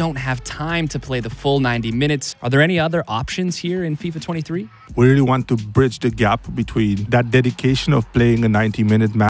don't have time to play the full 90 minutes. Are there any other options here in FIFA 23? We really want to bridge the gap between that dedication of playing a 90 minute match